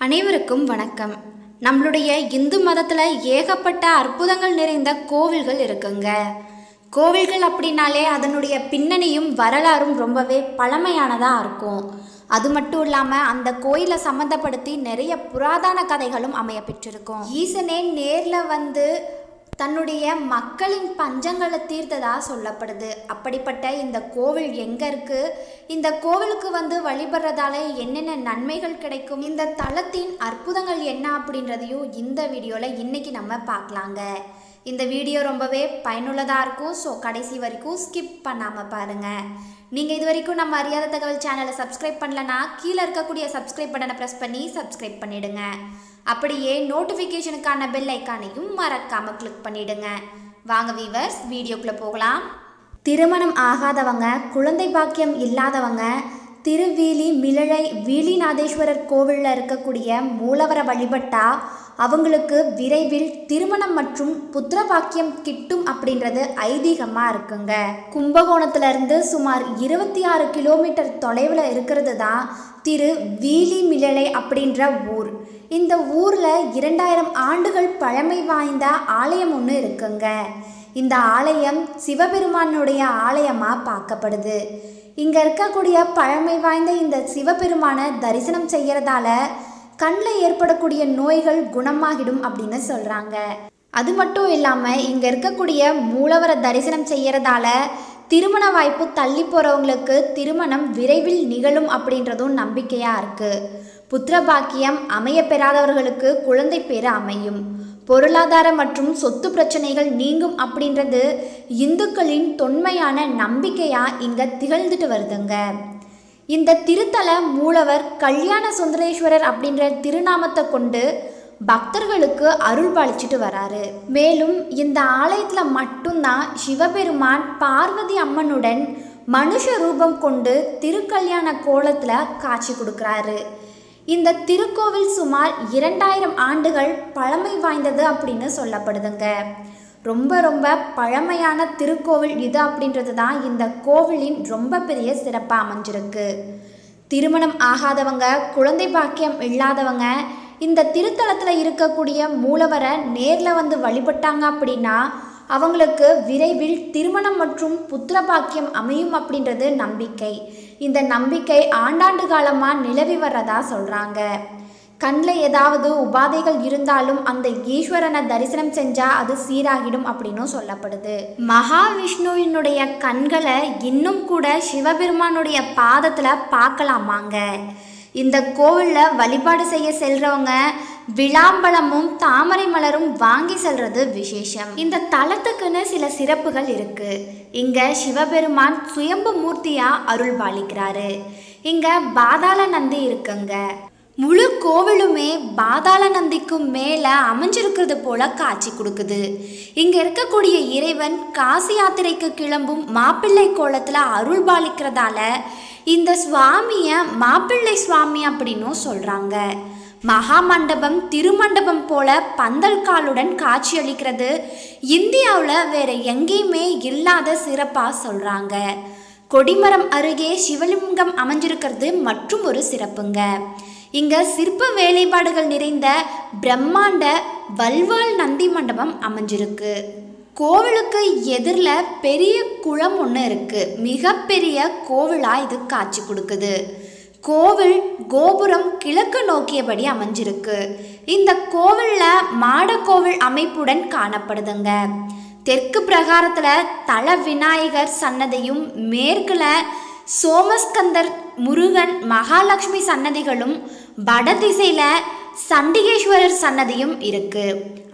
அனைவருக்கும் வணக்கம். நம்மளுடைய இந்து மதத்தில் ஏகப்பட்ட அற்புதங்கள் நிறைந்த கோவில்கள் இருக்குங்க. கோவில்கள் அப்படின்னாலே அதனுடைய பின்னணியும் வரலாறும் ரொம்பவே பழமையானதாக இருக்கும். அது மட்டும் இல்லாமல் அந்த கோயிலை சம்மந்தப்படுத்தி நிறைய புராதன கதைகளும் அமைய பெற்றிருக்கும். ஈசனே நேரில் வந்து தன்னுடைய மக்களின் பஞ்சங்களை தீர்த்ததாக சொல்லப்படுது. அப்படிப்பட்ட இந்த கோவில் எங்கே இருக்குது இந்த கோவிலுக்கு வந்து வழிபடுறதால என்னென்ன நன்மைகள் கிடைக்கும்? இந்த தலத்தின் அற்புதங்கள் என்ன அப்படின்றதையும் இந்த வீடியோவில் இன்றைக்கி நம்ம பார்க்கலாங்க. இந்த வீடியோ ரொம்பவே பயனுள்ளதாக இருக்கும். ஸோ கடைசி வரைக்கும் ஸ்கிப் பண்ணாமல் பாருங்கள் நீங்கள் இது வரைக்கும் நம்ம அறியாத தகவல் சேனலை சப்ஸ்கிரைப் பண்ணலனா கீழே இருக்கக்கூடிய சப்ஸ்கிரைப் பட்டனை ப்ரெஸ் பண்ணி சப்ஸ்கிரைப் பண்ணிடுங்க. அப்படியே நோட்டிஃபிகேஷனுக்கான பெல் ஐக்கானையும் மறக்காமல் கிளிக் பண்ணிடுங்க. வாங்க வீவர்ஸ் வீடியோக்குள்ளே போகலாம். திருமணம் ஆகாதவங்க குழந்தை பாக்கியம் இல்லாதவங்க திருவீலி மிளழை வீலிநாதேஸ்வரர் கோவிலில் இருக்கக்கூடிய மூலவரை வழிபட்டா அவங்களுக்கு விரைவில் திருமணம் மற்றும் புத்திர பாக்கியம் கிட்டும் அப்படின்றது ஐதீகமாக இருக்குங்க. கும்பகோணத்திலிருந்து சுமார் இருபத்தி ஆறு கிலோமீட்டர் தொலைவில் இருக்கிறது தான் திரு வீலி மிளலை அப்படின்ற ஊர். இந்த ஊரில் இரண்டாயிரம் ஆண்டுகள் பழமை வாய்ந்த ஆலயம் ஒன்று இருக்குங்க. இந்த ஆலயம் சிவபெருமானுடைய ஆலயமாக பார்க்கப்படுது. இங்கே இருக்கக்கூடிய பழமை வாய்ந்த இந்த சிவபெருமானை தரிசனம் செய்கிறதால கண்ணில் ஏற்படக்கூடிய நோய்கள் குணமாகிடும் அப்படின்னு சொல்கிறாங்க அது மட்டும் இல்லாமல் இங்கே இருக்கக்கூடிய மூலவரை தரிசனம் செய்கிறதால திருமண வாய்ப்பு தள்ளி போகிறவங்களுக்கு திருமணம் விரைவில் நிகழும் அப்படின்றதும் நம்பிக்கையாக இருக்குது புத்திர பாக்கியம் அமைய பெறாதவர்களுக்கு குழந்தை பேர் அமையும். பொருளாதார மற்றும் சொத்து பிரச்சனைகள் நீங்கும் அப்படின்றது இந்துக்களின் தொன்மையான நம்பிக்கையாக இங்கே திகழ்ந்துட்டு வருதுங்க. இந்த திருத்தல மூலவர் கல்யாண சுந்தரேஸ்வரர் அப்படின்ற திருநாமத்தை கொண்டு பக்தர்களுக்கு அருள் பாலிச்சிட்டு வராரு. மேலும் இந்த ஆலயத்தில் மட்டும்தான் சிவபெருமான் பார்வதி அம்மனுடன் மனுஷ ரூபம் கொண்டு திருக்கல்யாண கோலத்தில் காட்சி கொடுக்குறாரு. இந்த திருக்கோவில் சுமார் இரண்டாயிரம் ஆண்டுகள் பழமை வாய்ந்தது அப்படின்னு சொல்லப்படுதுங்க. ரொம்ப ரொம்ப பழமையான திருக்கோவில் இது அப்படின்றது தான் இந்த கோவிலின் ரொம்ப பெரிய சிறப்பாக அமைஞ்சிருக்கு. திருமணம் ஆகாதவங்க குழந்தை பாக்கியம் இல்லாதவங்க இந்த திருத்தலத்தில் இருக்கக்கூடிய மூலவரை நேரில் வந்து வழிபட்டாங்க அப்படின்னா அவங்களுக்கு விரைவில் திருமணம் மற்றும் புத்திர பாக்கியம் அமையும் அப்படின்றது நம்பிக்கை. இந்த நம்பிக்கை ஆண்டாண்டு காலமாக நிலவி வர்றதா சொல்கிறாங்க கண்ணில் ஏதாவது உபாதைகள் இருந்தாலும் அந்த ஈஸ்வரனை தரிசனம் செஞ்சால் அது சீராகிடும் அப்படின்னும் சொல்லப்படுது. மகாவிஷ்ணுவினுடைய கண்களை இன்னும் கூட சிவபெருமானுடைய பாதத்தில் பார்க்கலாமாங்க. இந்த கோவிலில் வழிபாடு செய்ய செல்றவங்க விளாம்பழமும் தாமரை மலரும் வாங்கி செல்றது விசேஷம். இந்த தலத்துக்குன்னு சில சிறப்புகள் இருக்கு. இங்க சிவபெருமான் சுயம்பு மூர்த்தியா அருள் பாலிக்கிறாரு இங்க பாதாள நந்தி இருக்குங்க. முழு கோவிலுமே பாதாள நந்திக்கும் மேலே அமைஞ்சிருக்கிறது போல காட்சி கொடுக்குது. இங்கே இருக்கக்கூடிய இறைவன் காசி யாத்திரைக்கு கிளம்பும் மாப்பிள்ளை கோலத்தில் அருள் பாலிக்கிறதால இந்த சுவாமியை மாப்பிள்ளை சுவாமி அப்படின்னும் சொல்கிறாங்க மகா மண்டபம் திருமண்டபம் போல பந்தல் காலுடன் காட்சியளிக்கிறது. இந்தியாவில் வேற எங்கேயுமே இல்லாத சிறப்பாக சொல்கிறாங்க கொடிமரம் அருகே சிவலிங்கம் அமைஞ்சிருக்கிறது மற்றும் ஒரு சிறப்புங்க. இங்க சிற்ப வேலைப்பாடுகள் நிறைந்த பிரம்மாண்ட வல்வாள் நந்தி மண்டபம் அமைஞ்சிருக்கு. கோவிலுக்கு எதிரில் பெரிய குளம் ஒன்று இருக்கு. மிகப்பெரிய கோவிலாக இது காட்சி கொடுக்குது. கோவில் கோபுரம் கிழக்கு நோக்கியபடி அமைஞ்சிருக்கு. இந்த கோவிலில் மாடக்கோவில் அமைப்புடன் காணப்படுதுங்க. தெற்கு பிரகாரத்தில் தல விநாயகர் சன்னதியும் மேற்கில் சோமஸ்கந்தர் முருகன் மகாலட்சுமி சன்னதிகளும் வடதிசையில் சண்டிகேஸ்வரர் சன்னதியும் இருக்கு.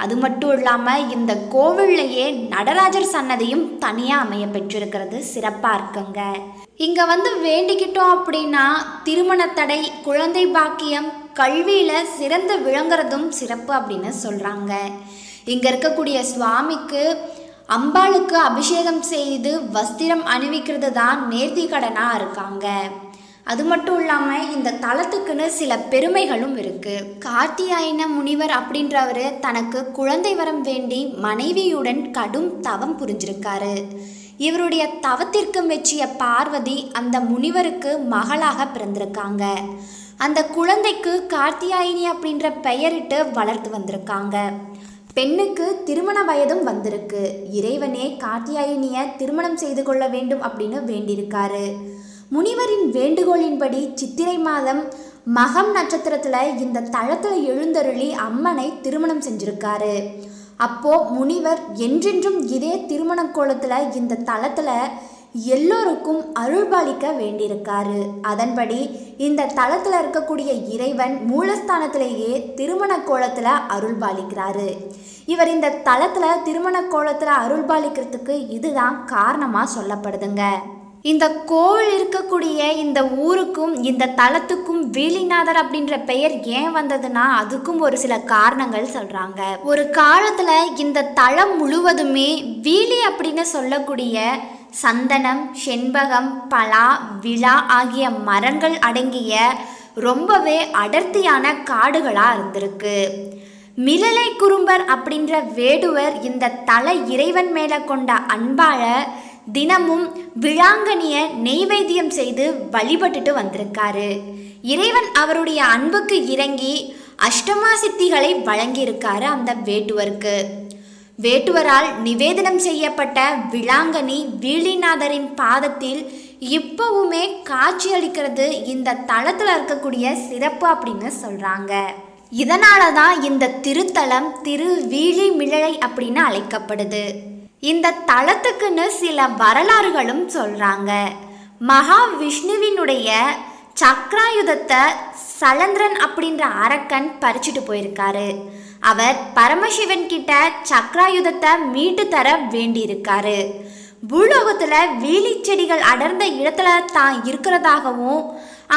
அது மட்டும் இல்லாமல் இந்த கோவில்லையே நடராஜர் சன்னதியும் தனியாக அமைய பெற்றிருக்கிறது சிறப்பாக இருக்குங்க. இங்கே வந்து வேண்டிக்கிட்டோம் அப்படின்னா திருமணத்தடை குழந்தை பாக்கியம் கல்வியில் சிறந்து விளங்குறதும் சிறப்பு அப்படின்னு சொல்கிறாங்க இங்கே இருக்கக்கூடிய சுவாமிக்கு அம்பாளுக்கு அபிஷேகம் செய்து வஸ்திரம் அணிவிக்கிறது தான் நேர்த்தி கடனாக இருக்காங்க. அது மட்டும் இல்லாமல் இந்த தலத்துக்குன்னு சில பெருமைகளும் இருக்குது கார்த்தியாயன முனிவர் அப்படின்றவர் தனக்கு குழந்தை வரம் வேண்டி மனைவியுடன் கடும் தவம் புரிஞ்சிருக்காரு. இவருடைய தவத்திற்கு மெச்சிய பார்வதி அந்த முனிவருக்கு மகளாக பிறந்திருக்காங்க. அந்த குழந்தைக்கு கார்த்தியாயினி அப்படின்ற பெயரிட்டு வளர்த்து வந்திருக்காங்க. பெண்ணுக்கு திருமண வயதும் வந்திருக்கு. இறைவனே கார்த்தியாயினியை திருமணம் செய்து கொள்ள வேண்டும் அப்படின்னு வேண்டியிருக்காரு. முனிவரின் வேண்டுகோளின்படி சித்திரை மாதம் மகம் நட்சத்திரத்துல இந்த தளத்துல எழுந்தருளி அம்மனை திருமணம் செஞ்சிருக்காரு. அப்போ முனிவர் என்றென்றும் இதே திருமண கோலத்துல இந்த தளத்துல எல்லோருக்கும் அருள்பாலிக்க வேண்டியிருக்காரு. அதன்படி இந்த தளத்தில் இருக்கக்கூடிய இறைவன் மூலஸ்தானத்திலேயே திருமண கோலத்துல அருள்பாலிக்கிறாரு இவர் இந்த தளத்தில் திருமண கோலத்துல அருள்பாலிக்கிறதுக்கு இதுதான் காரணமாக சொல்லப்படுதுங்க. இந்த கோவில் இருக்கக்கூடிய இந்த ஊருக்கும் இந்த தலத்துக்கும் வீலிநாதர் அப்படின்ற பெயர் ஏன் வந்ததுன்னா அதுக்கும் ஒரு சில காரணங்கள் சொல்றாங்க. ஒரு காலத்துல இந்த தளம் முழுவதுமே வீலி அப்படின்னு சொல்லக்கூடிய சந்தனம் செண்பகம் பலா விழா ஆகிய மரங்கள் அடங்கிய ரொம்பவே அடர்த்தியான காடுகளாக இருந்திருக்கு. மிளலை குறும்பர் அப்படின்ற வேடுவர் இந்த தல இறைவன் மேலே கொண்ட அன்பால தினமும் விழாங்கனிய நெய்வேத்தியம் செய்து வழிபட்டுட்டு வந்திருக்காரு. இறைவன் அவருடைய அன்புக்கு இறங்கி அஷ்டமா சித்திகளை வழங்கியிருக்காரு அந்த வேட்டுவருக்கு. வேட்டுவரால் நிவேதனம் செய்யப்பட்ட விளாங்கனி வீழிநாதரின் பாதத்தில் இப்பவுமே காட்சியளிக்கிறது இந்த தளத்தில் இருக்கக்கூடிய சிறப்பு அப்படின்னு சொல்கிறாங்க இதனால தான் இந்த திருத்தலம் திரு வீழி மிழலை அப்படின்னு அழைக்கப்படுது. இந்த தளத்துக்குன்னு சில வரலாறுகளும் சொல்கிறாங்க மகா விஷ்ணுவினுடைய சக்ராயுதத்தை சலந்திரன் அப்படின்ற அரக்கன் பறிச்சுட்டு போயிருக்காரு. அவர் பரமசிவன் கிட்ட சக்ராயுதத்தை மீட்டு தர வேண்டியிருக்காரு. பூலோகத்தில் வேலி செடிகள் அடர்ந்த இடத்துல தான் இருக்கிறதாகவும்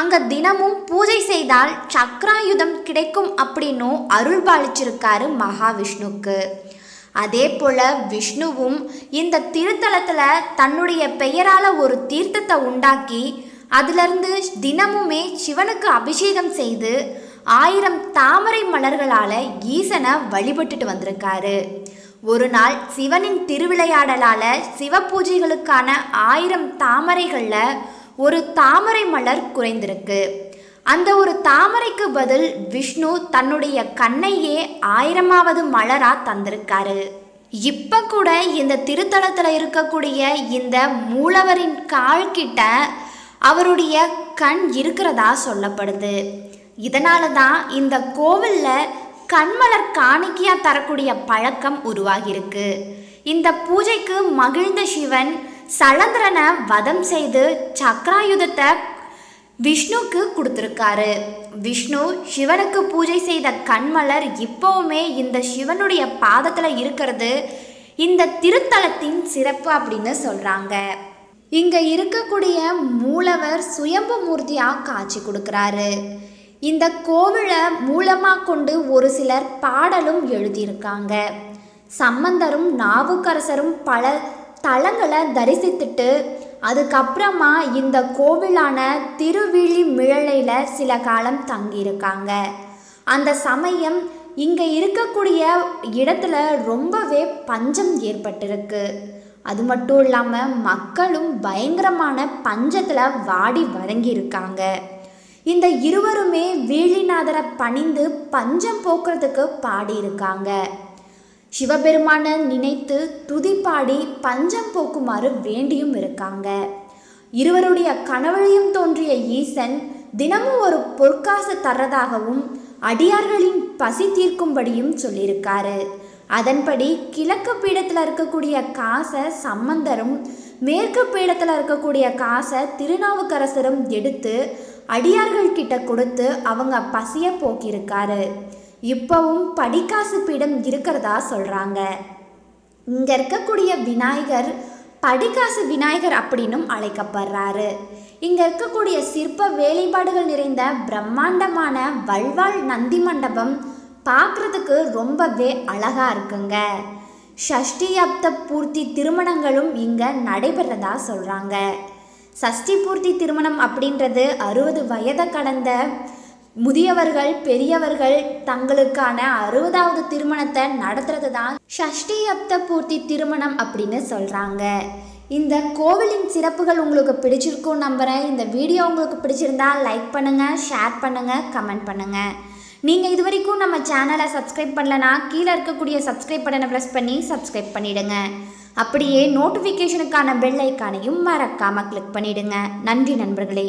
அங்கே தினமும் பூஜை செய்தால் சக்ராயுதம் கிடைக்கும் அப்படின்னும் அருள் பாலிச்சிருக்காரு மகாவிஷ்ணுக்கு. அதே போல விஷ்ணுவும் இந்த திருத்தலத்தில் தன்னுடைய பெயரால ஒரு தீர்த்தத்தை உண்டாக்கி அதிலிருந்து தினமுமே சிவனுக்கு அபிஷேகம் செய்து ஆயிரம் தாமரை மலர்களால் ஈசனை வழிபட்டுட்டு வந்திருக்காரு. ஒரு நாள் சிவனின் திருவிளையாடலால் சிவ பூஜைகளுக்கான ஆயிரம் தாமரைகளில் ஒரு தாமரை மலர் குறைந்திருக்கு. அந்த ஒரு தாமரைக்கு பதில் விஷ்ணு தன்னுடைய கண்ணையே ஆயிரமாவது மலரா தந்திருக்காரு. இப்ப கூட இந்த திருத்தலத்தில் இருக்கக்கூடிய இந்த மூலவரின் கால்கிட்ட அவருடைய கண் இருக்கிறதா சொல்லப்படுது. இதனால தான் இந்த கோவிலில் கண்மலர் காணிக்கையாக தரக்கூடிய பழக்கம் உருவாகியிருக்கு. இந்த பூஜைக்கு மகிழ்ந்த சிவன் சலந்திரனை வதம் செய்து சக்ராயுதத்தை விஷ்ணுக்கு கொடுத்துருக்காரு. விஷ்ணு சிவனுக்கு பூஜை செய்த கண்மலர் இப்போவுமே இந்த சிவனுடைய பாதத்தில் இருக்கிறது. இந்த திருத்தலத்தின் சிறப்பு அப்படின்னு சொல்கிறாங்க இங்கே இருக்கக்கூடிய மூலவர் சுயம்பு மூர்த்தியாக காட்சி கொடுக்குறாரு. இந்த கோவிலை மூலமாக கொண்டு ஒரு சிலர் பாடலும் எழுதியிருக்காங்க. சம்பந்தரும் நாவுக்கரசரும் பல தலங்களை தரிசித்துட்டு அதுக்கப்புறமா இந்த கோவிலான திருவிழி மிழலையில் சில காலம் தங்கியிருக்காங்க. அந்த சமயம் இங்கே இருக்கக்கூடிய இடத்துல ரொம்பவே பஞ்சம் ஏற்பட்டிருக்கு. அது மட்டும் இல்லாமல் மக்களும் பயங்கரமான பஞ்சத்தில் வாடி வதங்கியிருக்காங்க இந்த இருவருமே வீழிநாதரை பணிந்து பஞ்சம் போக்குறதுக்கு பாடியிருக்காங்க. சிவபெருமானை நினைத்து துதிப்பாடி பஞ்சம் போக்குமாறு வேண்டியும் இருக்காங்க. இருவருடைய கனவழியும் தோன்றிய ஈசன் தினமும் ஒரு பொற்காசு தர்றதாகவும் அடியார்களின் பசி தீர்க்கும்படியும் சொல்லியிருக்காரு. அதன்படி கிழக்கு பீடத்தில் இருக்கக்கூடிய காசை சம்பந்தரும் மேற்கு பீடத்தில் இருக்கக்கூடிய காசை திருநாவுக்கரசரும் எடுத்து அடியார்கள் கிட்ட கொடுத்து அவங்க பசிய போக்கியிருக்காரு. இப்போவும் படிக்காசு பீடம் இருக்கிறதா சொல்கிறாங்க இங்கே இருக்கக்கூடிய விநாயகர் படிக்காசு விநாயகர் அப்படின்னும் அழைக்கப்படுறாரு. இங்கே இருக்கக்கூடிய சிற்ப வேலைப்பாடுகள் நிறைந்த பிரம்மாண்டமான வல்வாள் நந்தி மண்டபம் பார்க்குறதுக்கு ரொம்பவே அழகாக இருக்குங்க. ஷஷ்டி அப்த பூர்த்தி திருமணங்களும் இங்கே நடைபெறதா சொல்கிறாங்க சஷ்டி பூர்த்தி திருமணம் அப்படின்றது அறுபது வயதை கடந்த முதியவர்கள் பெரியவர்கள் தங்களுக்கான அறுபதாவது திருமணத்தை நடத்துறது தான் ஷஷ்டி அப்த பூர்த்தி திருமணம் அப்படின்னு சொல்கிறாங்க இந்த கோவிலின் சிறப்புகள் உங்களுக்கு பிடிச்சிருக்கும் நம்புகிறேன் இந்த வீடியோ உங்களுக்கு பிடிச்சிருந்தா லைக் பண்ணுங்கள் ஷேர் பண்ணுங்கள் கமெண்ட் பண்ணுங்கள் நீங்கள் இது வரைக்கும் நம்ம சேனலை சப்ஸ்கிரைப் பண்ணலனா கீழே இருக்கக்கூடிய சப்ஸ்கிரைப் பட்டனை ப்ரெஸ் பண்ணி சப்ஸ்கிரைப் பண்ணிவிடுங்க அப்படியே நோட்டிஃபிகேஷனுக்கான பெல் ஐக்கானையும் மறக்காமல் கிளிக் பண்ணிவிடுங்க நன்றி நண்பர்களே.